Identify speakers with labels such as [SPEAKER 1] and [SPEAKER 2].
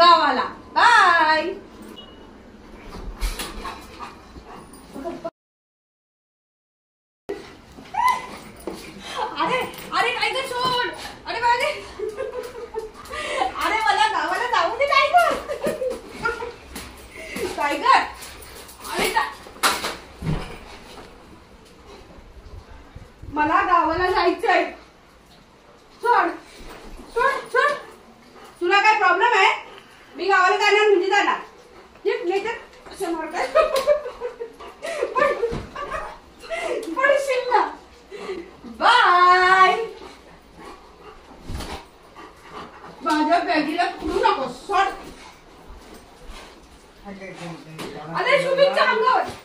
[SPEAKER 1] गावाला. बाय अरे अरे अरे अरे मला गावाला जाऊ दे काय काय अरे मला गावाला जायचंय. सोड. una veglia cruda con sorte. Adesso mi chiamo!